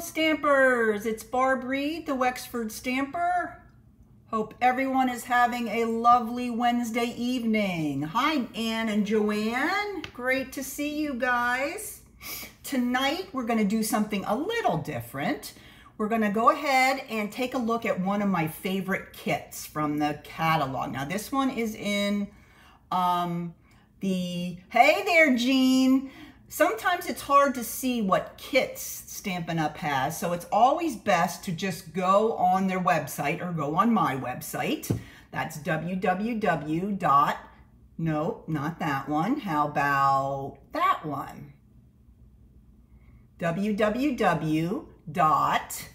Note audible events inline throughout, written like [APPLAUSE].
Stampers. It's Barb Reed, the Wexford Stamper. Hope everyone is having a lovely Wednesday evening. Hi, Anne and Joanne. Great to see you guys. Tonight, we're going to do something a little different. We're going to go ahead and take a look at one of my favorite kits from the catalog. Now, this one is in um, the, hey there, Jean. Sometimes it's hard to see what kits Stampin' Up! has, so it's always best to just go on their website or go on my website. That's www. nope, not that one. How about that one? www. dot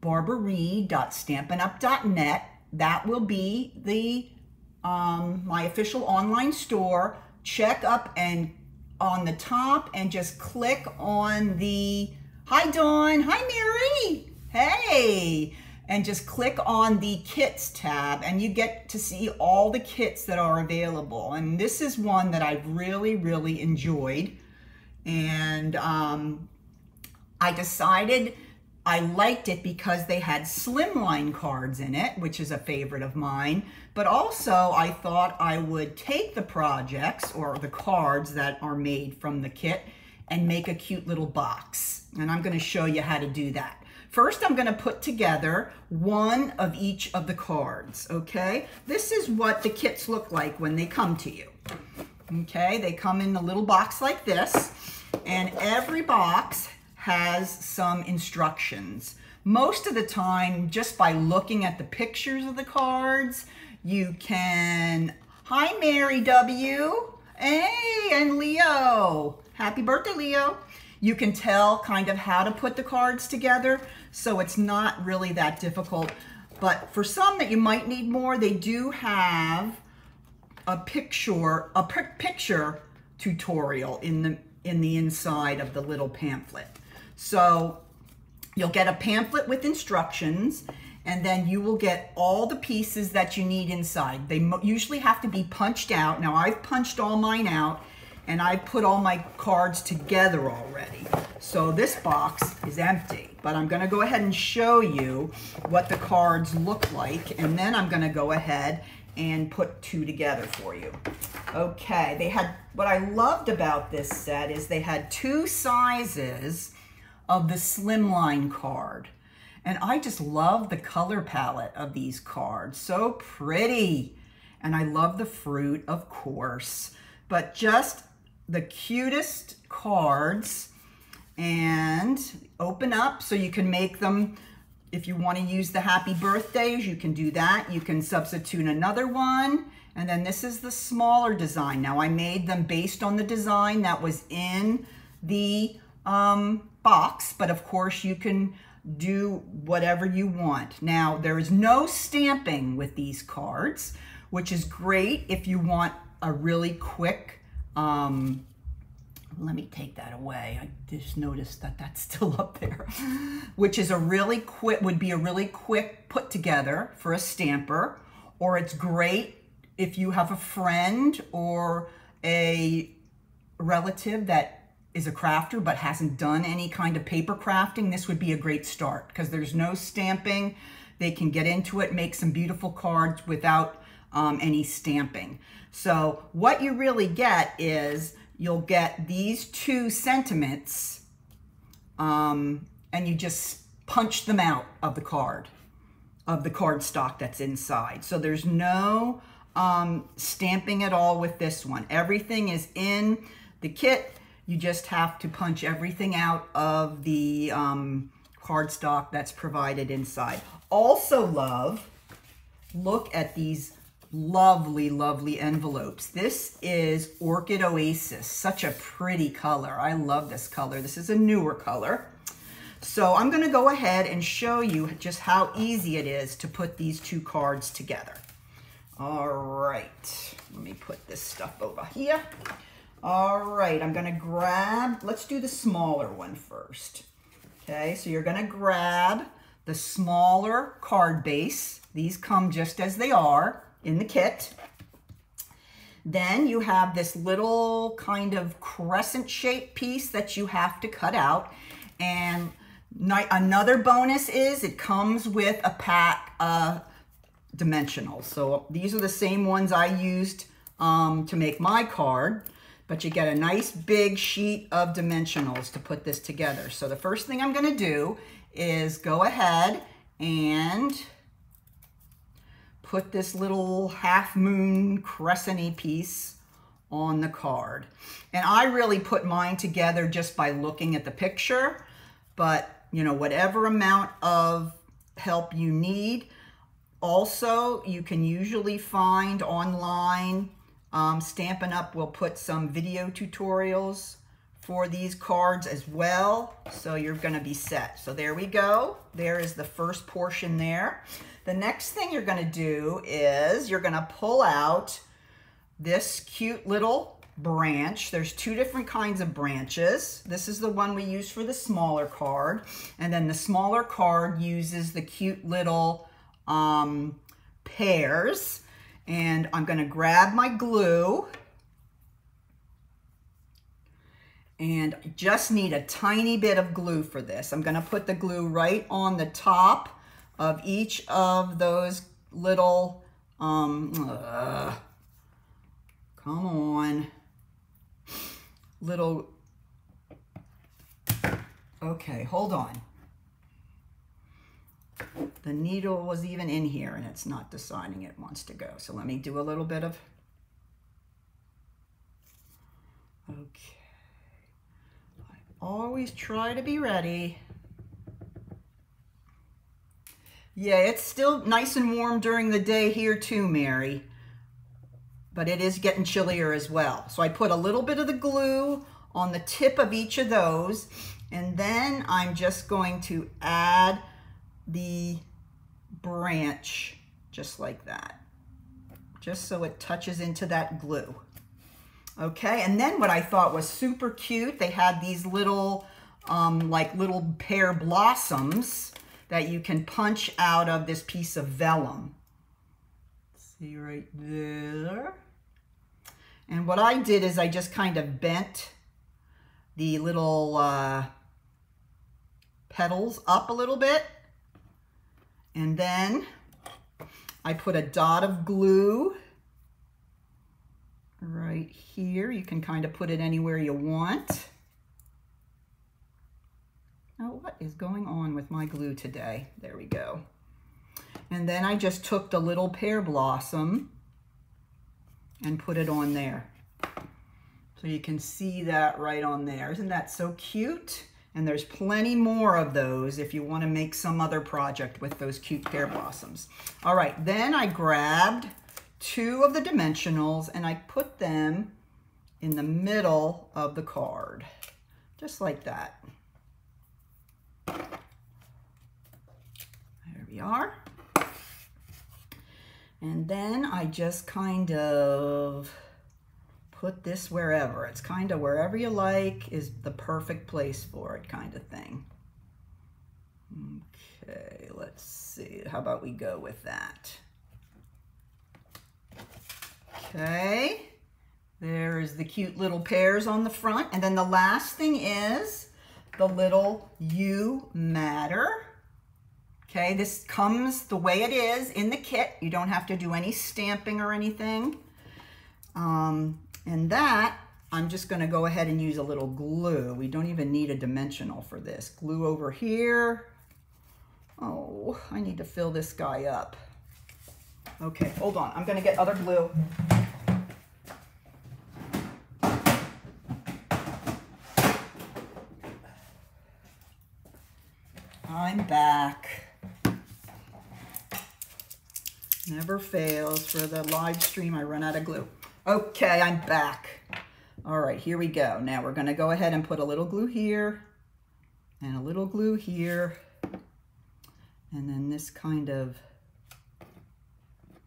barbarareed.stampinup.net. That will be the um, my official online store. Check up and on the top and just click on the, hi Dawn, hi Mary, hey, and just click on the kits tab and you get to see all the kits that are available. And this is one that I've really, really enjoyed. And um, I decided I liked it because they had slimline cards in it, which is a favorite of mine. But also I thought I would take the projects or the cards that are made from the kit and make a cute little box. And I'm gonna show you how to do that. First, I'm gonna put together one of each of the cards, okay? This is what the kits look like when they come to you. Okay, they come in a little box like this, and every box has some instructions. Most of the time, just by looking at the pictures of the cards, you can, hi Mary W. Hey, and Leo. Happy birthday, Leo. You can tell kind of how to put the cards together, so it's not really that difficult. But for some that you might need more, they do have a picture, a picture tutorial in the in the inside of the little pamphlet. So you'll get a pamphlet with instructions and then you will get all the pieces that you need inside. They usually have to be punched out. Now I've punched all mine out and I put all my cards together already. So this box is empty, but I'm gonna go ahead and show you what the cards look like and then I'm gonna go ahead and put two together for you. Okay, they had, what I loved about this set is they had two sizes of the slimline card. And I just love the color palette of these cards. So pretty. And I love the fruit, of course. But just the cutest cards. And open up so you can make them if you want to use the happy birthdays, you can do that. You can substitute another one. And then this is the smaller design. Now I made them based on the design that was in the um, box, but of course you can do whatever you want. Now, there is no stamping with these cards, which is great if you want a really quick, um, let me take that away. I just noticed that that's [LAUGHS] still up there, which is a really quick, would be a really quick put together for a stamper, or it's great if you have a friend or a relative that is a crafter but hasn't done any kind of paper crafting, this would be a great start because there's no stamping. They can get into it, make some beautiful cards without um, any stamping. So what you really get is you'll get these two sentiments um, and you just punch them out of the card, of the card stock that's inside. So there's no um, stamping at all with this one. Everything is in the kit you just have to punch everything out of the um, cardstock that's provided inside. Also love, look at these lovely, lovely envelopes. This is Orchid Oasis, such a pretty color. I love this color. This is a newer color. So I'm gonna go ahead and show you just how easy it is to put these two cards together. All right, let me put this stuff over here. All right, I'm gonna grab, let's do the smaller one first. Okay, so you're gonna grab the smaller card base. These come just as they are in the kit. Then you have this little kind of crescent shaped piece that you have to cut out. And another bonus is it comes with a pack of dimensionals. So these are the same ones I used um, to make my card, but you get a nice big sheet of dimensionals to put this together. So the first thing I'm gonna do is go ahead and put this little half moon crescenty piece on the card. And I really put mine together just by looking at the picture, but you know, whatever amount of help you need. Also, you can usually find online, um, Stampin' Up! will put some video tutorials for these cards as well. So you're gonna be set. So there we go. There is the first portion there. The next thing you're gonna do is you're gonna pull out this cute little branch. There's two different kinds of branches. This is the one we use for the smaller card. And then the smaller card uses the cute little um, pears. And I'm gonna grab my glue and just need a tiny bit of glue for this. I'm gonna put the glue right on the top of each of those little, um, uh, come on, little, okay, hold on. The needle was even in here and it's not deciding it wants to go. So let me do a little bit of, okay. I always try to be ready. Yeah, it's still nice and warm during the day here too, Mary. But it is getting chillier as well. So I put a little bit of the glue on the tip of each of those. And then I'm just going to add the branch just like that. Just so it touches into that glue. Okay, and then what I thought was super cute, they had these little, um, like little pear blossoms that you can punch out of this piece of vellum. See right there? And what I did is I just kind of bent the little uh, petals up a little bit. And then I put a dot of glue right here. You can kind of put it anywhere you want. Now, what is going on with my glue today? There we go. And then I just took the little pear blossom and put it on there. So you can see that right on there. Isn't that so cute? And there's plenty more of those if you want to make some other project with those cute pear blossoms. All right, then I grabbed two of the dimensionals and I put them in the middle of the card, just like that. There we are. And then I just kind of put this wherever. It's kind of wherever you like is the perfect place for it kind of thing. Okay, let's see. How about we go with that? Okay, there's the cute little pears on the front. And then the last thing is the little You Matter. Okay, this comes the way it is in the kit. You don't have to do any stamping or anything. Um, and that, I'm just gonna go ahead and use a little glue. We don't even need a dimensional for this. Glue over here. Oh, I need to fill this guy up. Okay, hold on. I'm gonna get other glue. I'm back. Never fails. For the live stream, I run out of glue. Okay, I'm back. All right, here we go. Now we're gonna go ahead and put a little glue here and a little glue here. And then this kind of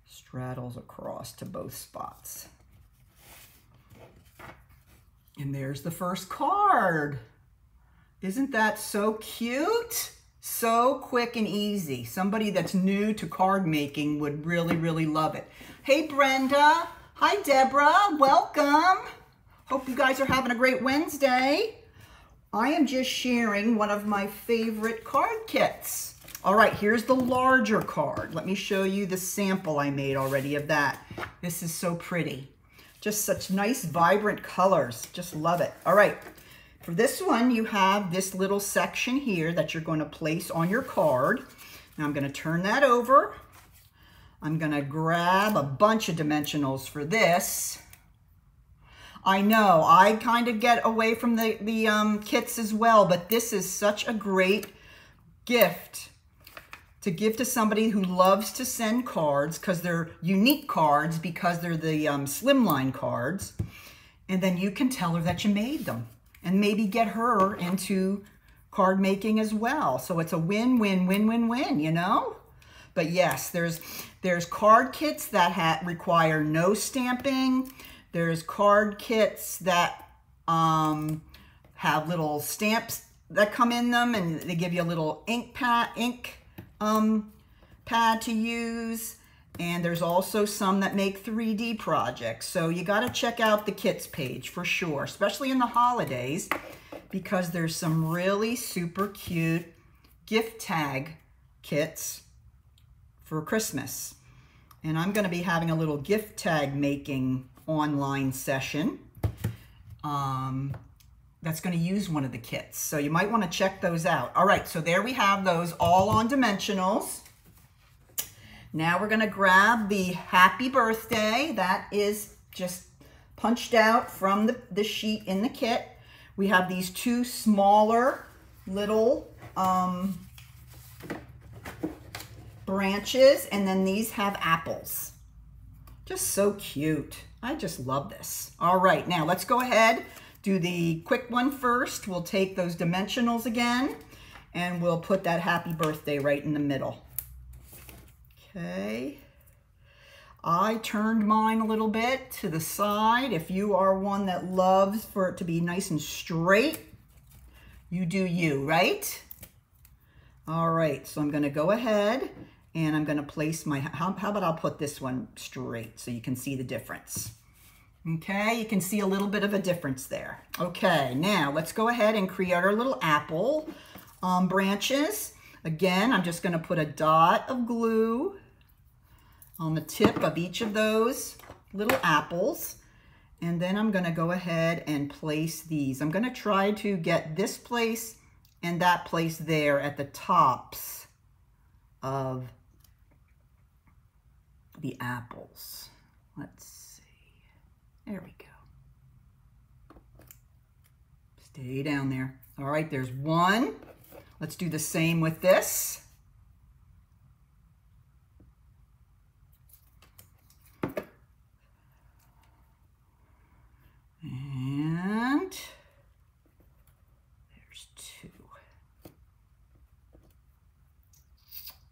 straddles across to both spots. And there's the first card. Isn't that so cute? So quick and easy. Somebody that's new to card making would really, really love it. Hey, Brenda. Hi, Deborah. Welcome. Hope you guys are having a great Wednesday. I am just sharing one of my favorite card kits. All right, here's the larger card. Let me show you the sample I made already of that. This is so pretty. Just such nice, vibrant colors. Just love it. All right, for this one, you have this little section here that you're going to place on your card. Now I'm going to turn that over. I'm to grab a bunch of dimensionals for this. I know, I kind of get away from the, the um, kits as well, but this is such a great gift to give to somebody who loves to send cards because they're unique cards because they're the um, slimline cards. And then you can tell her that you made them and maybe get her into card making as well. So it's a win, win, win, win, win, you know? But yes, there's there's card kits that require no stamping. There's card kits that um, have little stamps that come in them and they give you a little ink pad, ink um, pad to use. And there's also some that make 3D projects. So you got to check out the kits page for sure, especially in the holidays, because there's some really super cute gift tag kits for Christmas. And I'm going to be having a little gift tag making online session um, that's going to use one of the kits. So you might want to check those out. All right, so there we have those all on dimensionals. Now we're going to grab the happy birthday. That is just punched out from the, the sheet in the kit. We have these two smaller little um, branches, and then these have apples. Just so cute. I just love this. All right, now let's go ahead, do the quick one first. We'll take those dimensionals again, and we'll put that happy birthday right in the middle. Okay. I turned mine a little bit to the side. If you are one that loves for it to be nice and straight, you do you, right? All right, so I'm gonna go ahead and I'm going to place my, how, how about I'll put this one straight so you can see the difference. Okay, you can see a little bit of a difference there. Okay, now let's go ahead and create our little apple um, branches. Again, I'm just going to put a dot of glue on the tip of each of those little apples. And then I'm going to go ahead and place these. I'm going to try to get this place and that place there at the tops of the apples. Let's see. There we go. Stay down there. All right, there's one. Let's do the same with this. And there's two.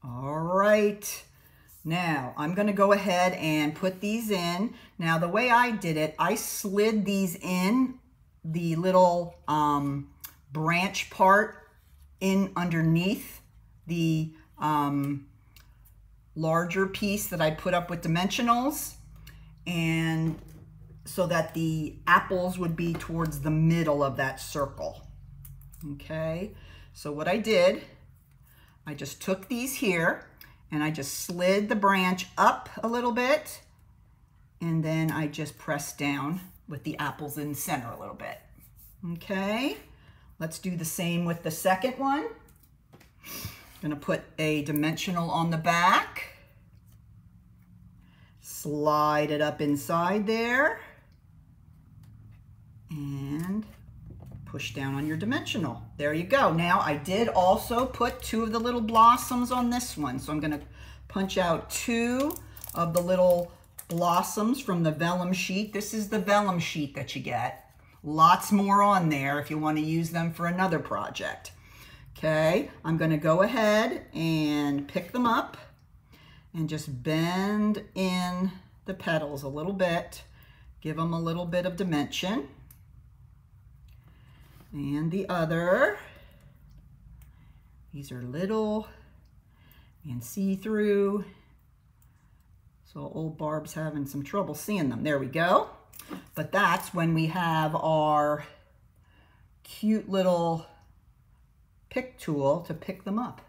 All right. Now, I'm going to go ahead and put these in. Now, the way I did it, I slid these in the little um, branch part in underneath the um, larger piece that I put up with dimensionals and so that the apples would be towards the middle of that circle. Okay, so what I did, I just took these here and I just slid the branch up a little bit and then I just pressed down with the apples in center a little bit. Okay, let's do the same with the second one. I'm Gonna put a dimensional on the back. Slide it up inside there. And push down on your dimensional. There you go. Now I did also put two of the little blossoms on this one. So I'm gonna punch out two of the little blossoms from the vellum sheet. This is the vellum sheet that you get. Lots more on there if you wanna use them for another project. Okay, I'm gonna go ahead and pick them up and just bend in the petals a little bit, give them a little bit of dimension and the other. These are little and see-through. So old Barb's having some trouble seeing them. There we go. But that's when we have our cute little pick tool to pick them up.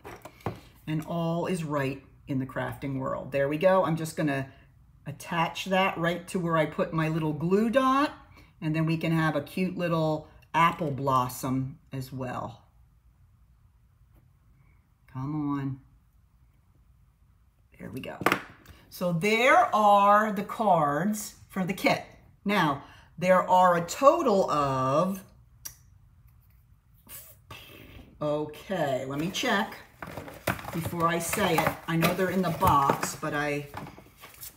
And all is right in the crafting world. There we go. I'm just gonna attach that right to where I put my little glue dot and then we can have a cute little apple blossom as well. Come on. There we go. So there are the cards for the kit. Now, there are a total of, okay, let me check before I say it. I know they're in the box, but I,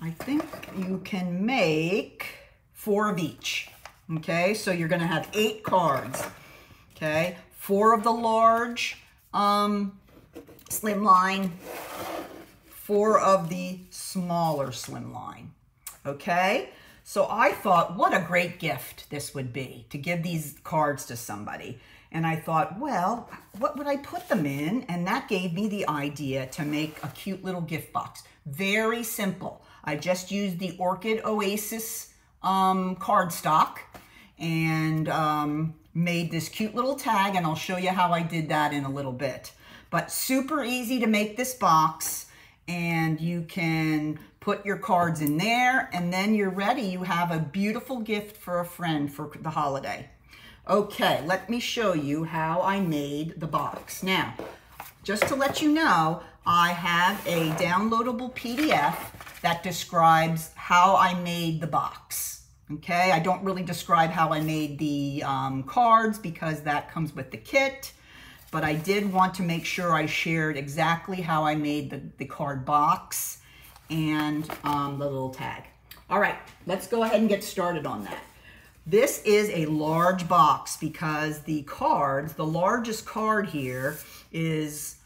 I think you can make four of each. Okay, so you're gonna have eight cards. Okay, four of the large um, slimline, four of the smaller slimline. Okay, so I thought what a great gift this would be to give these cards to somebody. And I thought, well, what would I put them in? And that gave me the idea to make a cute little gift box. Very simple. I just used the Orchid Oasis um, cardstock and um, made this cute little tag and I'll show you how I did that in a little bit. But super easy to make this box and you can put your cards in there and then you're ready. You have a beautiful gift for a friend for the holiday. Okay, let me show you how I made the box. Now, just to let you know, I have a downloadable PDF that describes how I made the box. Okay, I don't really describe how I made the um, cards because that comes with the kit, but I did want to make sure I shared exactly how I made the, the card box and um, the little tag. All right, let's go ahead and get started on that. This is a large box because the cards, the largest card here is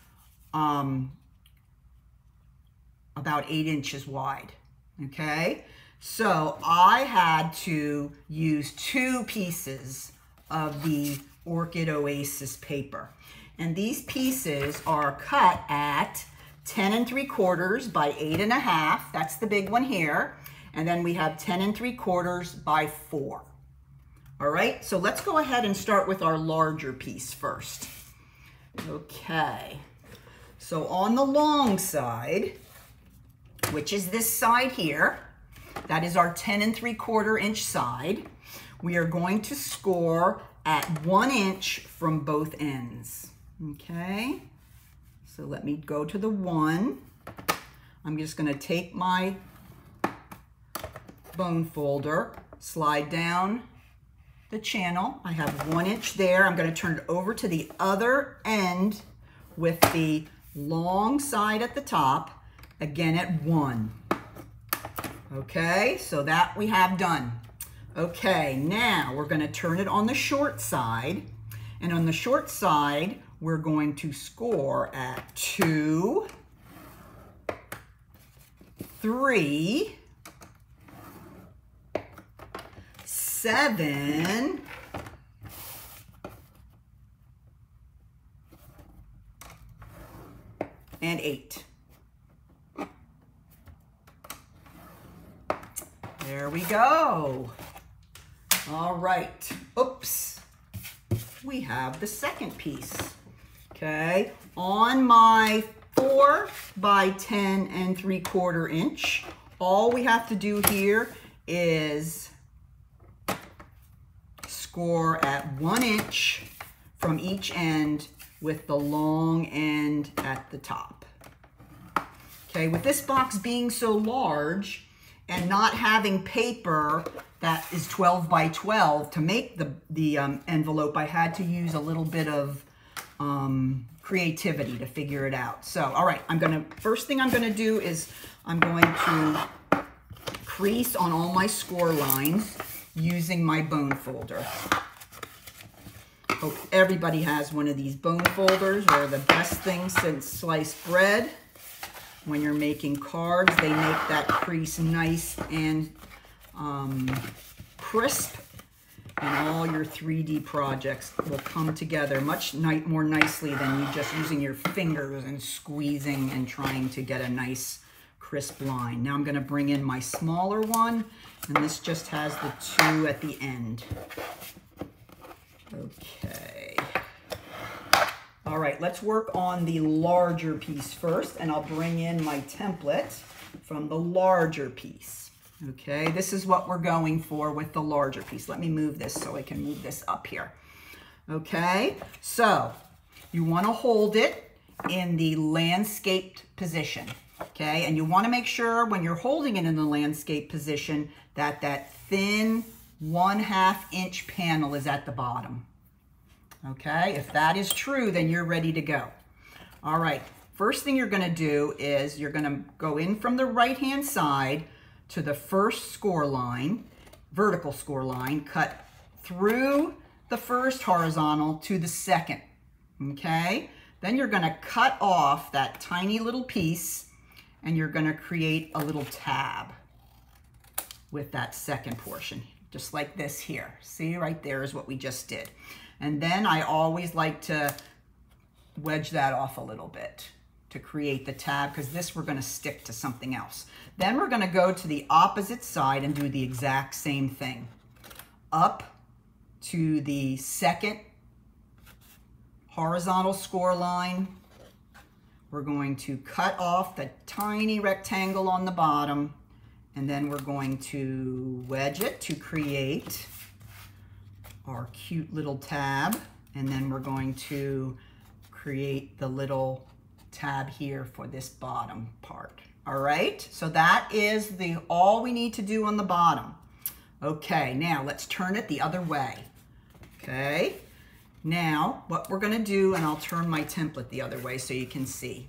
um, about eight inches wide, okay? So I had to use two pieces of the Orchid Oasis paper. And these pieces are cut at 10 and 3 quarters by 8 and a half. That's the big one here. And then we have 10 and 3 quarters by 4. All right, so let's go ahead and start with our larger piece first. Okay, so on the long side, which is this side here, that is our 10 and 3 quarter inch side. We are going to score at one inch from both ends. Okay, so let me go to the one. I'm just gonna take my bone folder, slide down the channel. I have one inch there. I'm gonna turn it over to the other end with the long side at the top, again at one. Okay, so that we have done. Okay, now we're gonna turn it on the short side. And on the short side, we're going to score at two, three, seven, and eight. There we go. All right. Oops. We have the second piece. Okay. On my four by 10 and three quarter inch, all we have to do here is score at one inch from each end with the long end at the top. Okay, with this box being so large, and not having paper that is 12 by 12 to make the, the um, envelope, I had to use a little bit of um, creativity to figure it out. So, all right, I'm gonna, first thing I'm gonna do is I'm going to crease on all my score lines using my bone folder. Hope everybody has one of these bone folders. They're the best thing since sliced bread when you're making cards. They make that crease nice and um, crisp and all your 3D projects will come together much ni more nicely than you just using your fingers and squeezing and trying to get a nice crisp line. Now I'm going to bring in my smaller one and this just has the two at the end. Okay. All right, let's work on the larger piece first, and I'll bring in my template from the larger piece. Okay, this is what we're going for with the larger piece. Let me move this so I can move this up here. Okay, so you want to hold it in the landscaped position. Okay, and you want to make sure when you're holding it in the landscape position that that thin one half inch panel is at the bottom. Okay, if that is true, then you're ready to go. All right, first thing you're gonna do is you're gonna go in from the right-hand side to the first score line, vertical score line, cut through the first horizontal to the second, okay? Then you're gonna cut off that tiny little piece and you're gonna create a little tab with that second portion just like this here. See, right there is what we just did. And then I always like to wedge that off a little bit to create the tab because this we're gonna stick to something else. Then we're gonna go to the opposite side and do the exact same thing. Up to the second horizontal score line. We're going to cut off the tiny rectangle on the bottom and then we're going to wedge it to create our cute little tab. And then we're going to create the little tab here for this bottom part. All right, so that is the all we need to do on the bottom. Okay, now let's turn it the other way. Okay, now what we're gonna do, and I'll turn my template the other way so you can see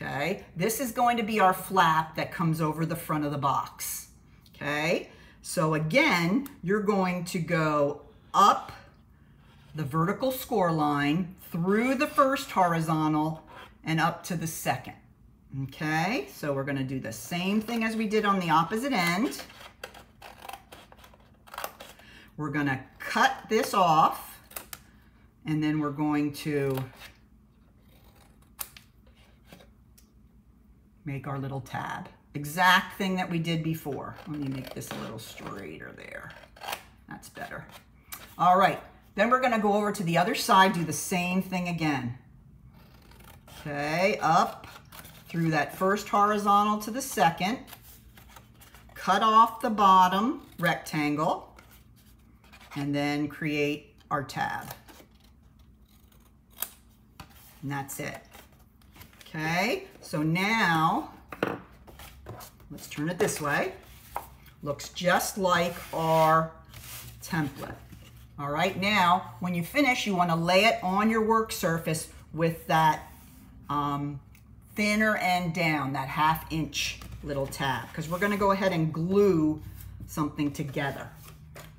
okay? This is going to be our flap that comes over the front of the box, okay? So again, you're going to go up the vertical score line through the first horizontal and up to the second, okay? So we're gonna do the same thing as we did on the opposite end. We're gonna cut this off and then we're going to make our little tab. Exact thing that we did before. Let me make this a little straighter there. That's better. All right, then we're gonna go over to the other side, do the same thing again. Okay, up through that first horizontal to the second, cut off the bottom rectangle, and then create our tab. And that's it. Okay, so now, let's turn it this way. Looks just like our template. All right, now, when you finish, you wanna lay it on your work surface with that um, thinner end down, that half inch little tab, because we're gonna go ahead and glue something together.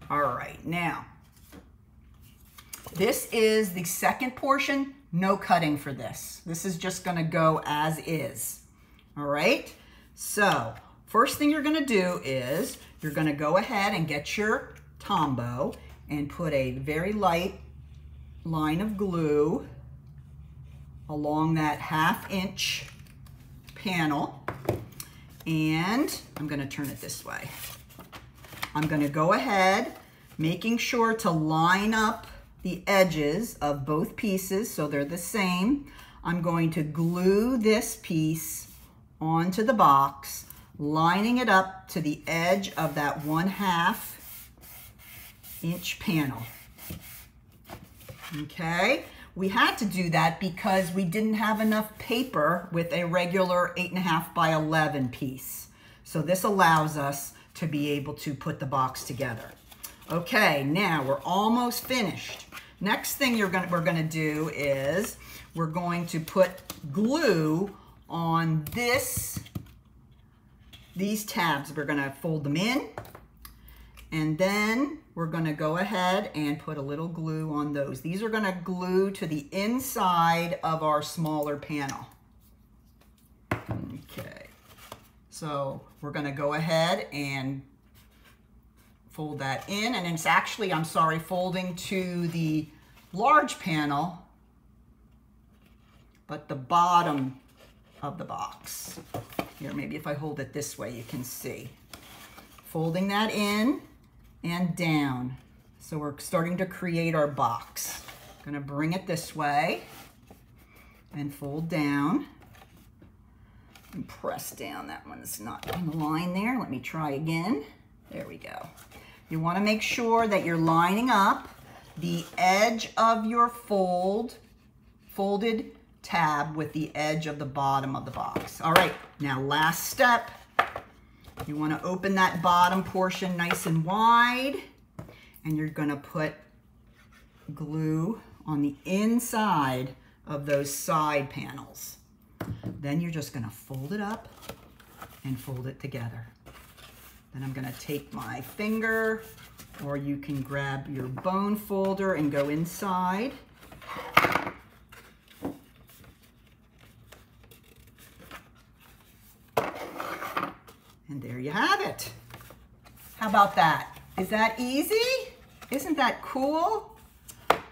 All right, now, this is the second portion no cutting for this. This is just gonna go as is, all right? So first thing you're gonna do is you're gonna go ahead and get your Tombow and put a very light line of glue along that half inch panel. And I'm gonna turn it this way. I'm gonna go ahead, making sure to line up the edges of both pieces so they're the same. I'm going to glue this piece onto the box, lining it up to the edge of that one half inch panel. Okay, we had to do that because we didn't have enough paper with a regular eight and a half by 11 piece. So this allows us to be able to put the box together. Okay, now we're almost finished. Next thing you're gonna, we're gonna do is we're going to put glue on this, these tabs. We're gonna fold them in and then we're gonna go ahead and put a little glue on those. These are gonna glue to the inside of our smaller panel. Okay, so we're gonna go ahead and fold that in and it's actually, I'm sorry, folding to the large panel, but the bottom of the box. Here, maybe if I hold it this way, you can see. Folding that in and down. So we're starting to create our box. Gonna bring it this way and fold down and press down. That one's not in the line there. Let me try again. There we go. You wanna make sure that you're lining up the edge of your fold, folded tab with the edge of the bottom of the box. All right, now last step. You wanna open that bottom portion nice and wide and you're gonna put glue on the inside of those side panels. Then you're just gonna fold it up and fold it together. Then I'm gonna take my finger or you can grab your bone folder and go inside. And there you have it. How about that? Is that easy? Isn't that cool?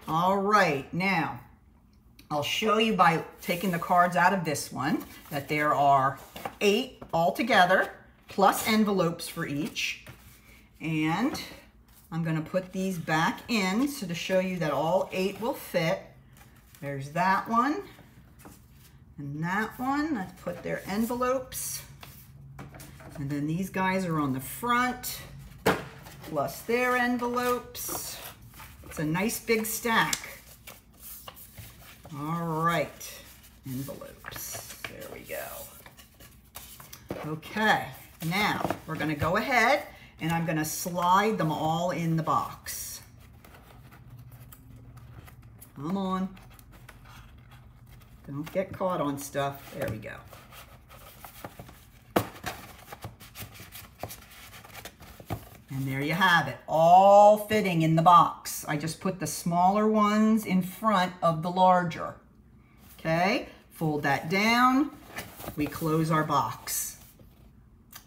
All right, now I'll show you by taking the cards out of this one that there are eight altogether plus envelopes for each. And I'm gonna put these back in so to show you that all eight will fit. There's that one and that one. Let's put their envelopes. And then these guys are on the front, plus their envelopes. It's a nice big stack. All right, envelopes, there we go. Okay, now we're gonna go ahead and I'm gonna slide them all in the box. Come on. Don't get caught on stuff. There we go. And there you have it, all fitting in the box. I just put the smaller ones in front of the larger. Okay, fold that down, we close our box.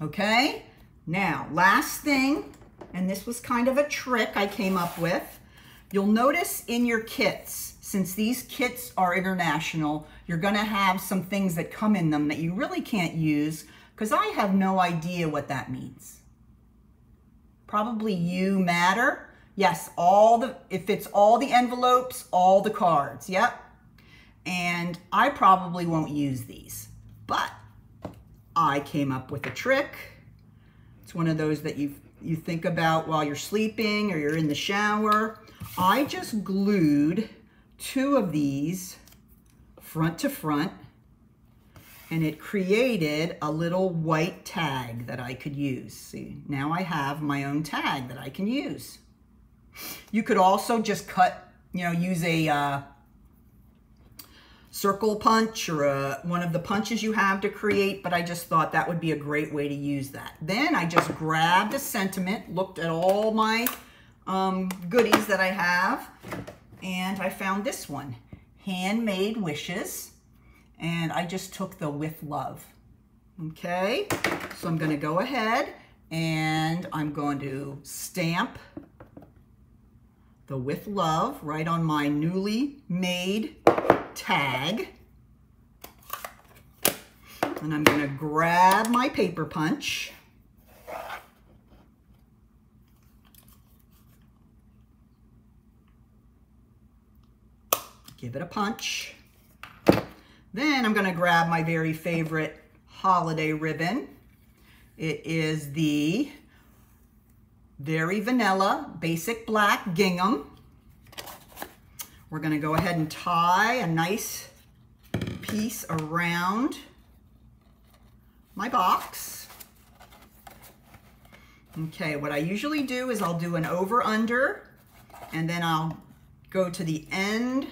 Okay, now last thing, and this was kind of a trick I came up with. You'll notice in your kits, since these kits are international, you're gonna have some things that come in them that you really can't use because I have no idea what that means probably you matter. Yes, all the, if it's all the envelopes, all the cards, yep. And I probably won't use these, but I came up with a trick. It's one of those that you you think about while you're sleeping or you're in the shower. I just glued two of these front to front and it created a little white tag that I could use. See, now I have my own tag that I can use. You could also just cut, you know, use a uh, circle punch or a, one of the punches you have to create, but I just thought that would be a great way to use that. Then I just grabbed a sentiment, looked at all my um, goodies that I have, and I found this one, Handmade Wishes and I just took the with love. Okay, so I'm gonna go ahead and I'm going to stamp the with love right on my newly made tag. And I'm gonna grab my paper punch. Give it a punch. Then I'm gonna grab my very favorite holiday ribbon. It is the Very Vanilla Basic Black Gingham. We're gonna go ahead and tie a nice piece around my box. Okay, what I usually do is I'll do an over under and then I'll go to the end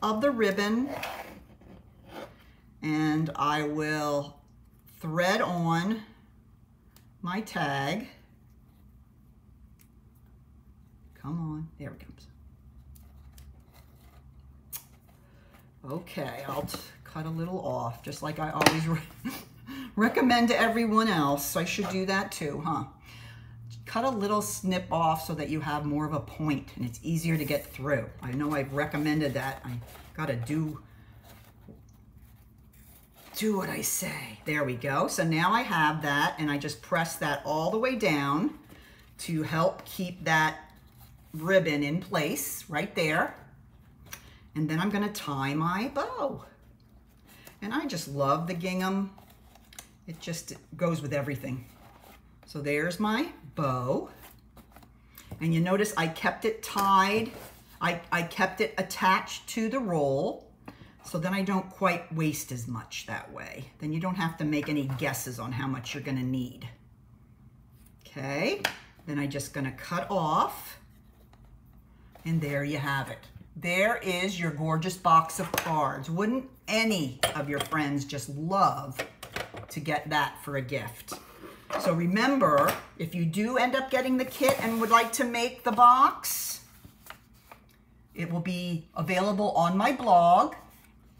of the ribbon and I will thread on my tag. Come on, there it comes. Okay, I'll cut a little off, just like I always re [LAUGHS] recommend to everyone else. I should do that too, huh? Cut a little snip off so that you have more of a point and it's easier to get through. I know I've recommended that. I gotta do do what I say. There we go. So now I have that and I just press that all the way down to help keep that ribbon in place right there. And then I'm gonna tie my bow. And I just love the gingham. It just goes with everything. So there's my bow. And you notice I kept it tied. I, I kept it attached to the roll. So then I don't quite waste as much that way. Then you don't have to make any guesses on how much you're gonna need. Okay, then I'm just gonna cut off. And there you have it. There is your gorgeous box of cards. Wouldn't any of your friends just love to get that for a gift? So remember, if you do end up getting the kit and would like to make the box, it will be available on my blog.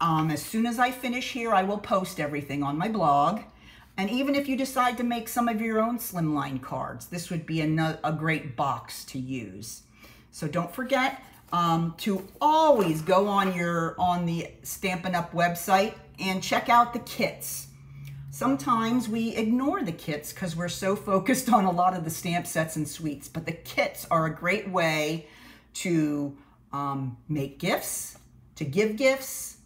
Um, as soon as I finish here, I will post everything on my blog. And even if you decide to make some of your own slimline cards, this would be a, a great box to use. So don't forget um, to always go on your on the Stampin' Up website and check out the kits. Sometimes we ignore the kits because we're so focused [LAUGHS] on a lot of the stamp sets and suites, but the kits are a great way to um, make gifts, to give gifts,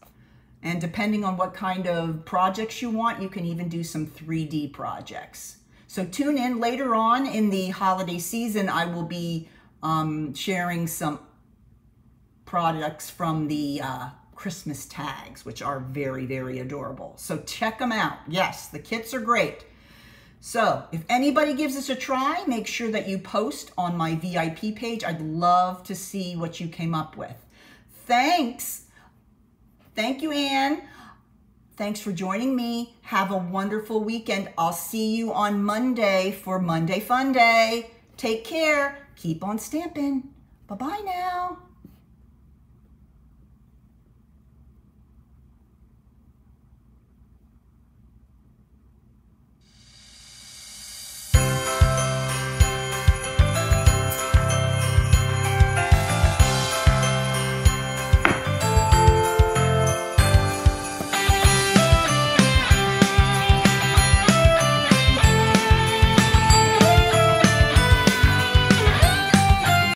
and depending on what kind of projects you want, you can even do some 3D projects. So tune in later on in the holiday season. I will be um, sharing some products from the uh, Christmas tags, which are very, very adorable. So check them out. Yes, the kits are great. So if anybody gives this a try, make sure that you post on my VIP page. I'd love to see what you came up with. Thanks Thank you, Anne. Thanks for joining me. Have a wonderful weekend. I'll see you on Monday for Monday Fun Day. Take care. Keep on stamping. Bye-bye now.